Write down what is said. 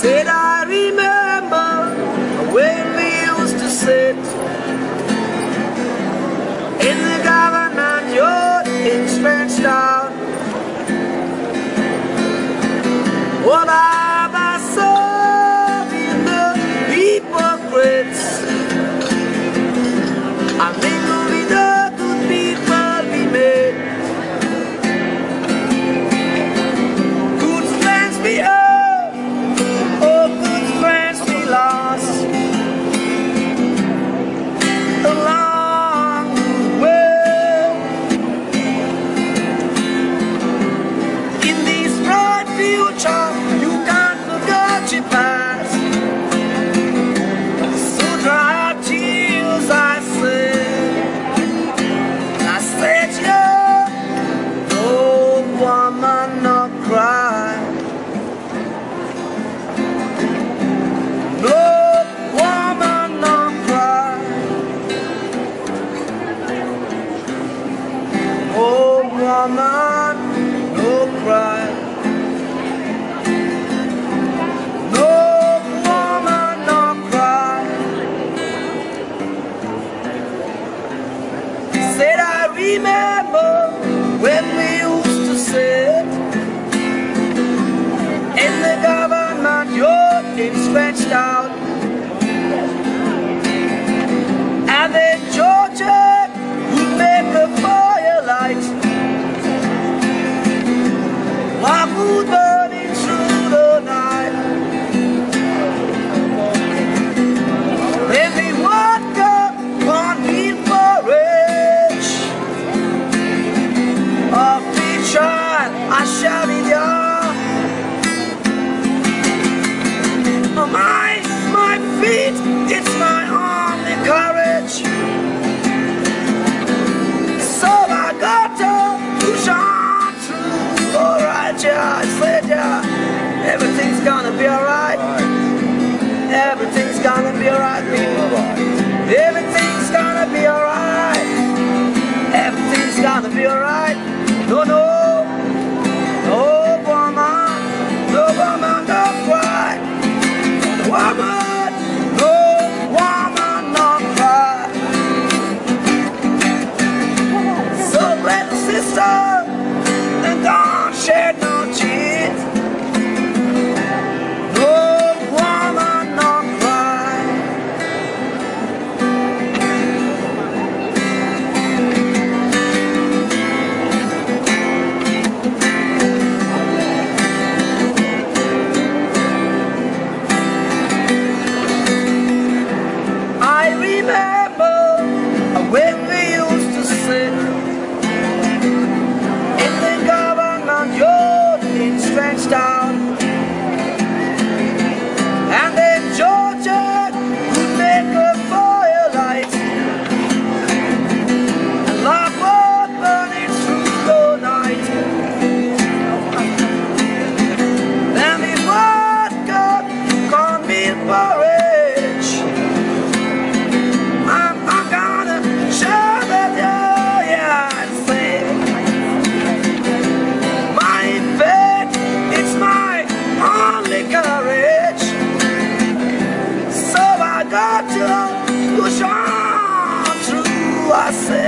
said I remember when we used to sit in the government yard in Spanish Town. What I woman no cry. No woman no cry. Said I remember when we used to sit In the government your came scratched out My, my feet, it's don't shed no hacer.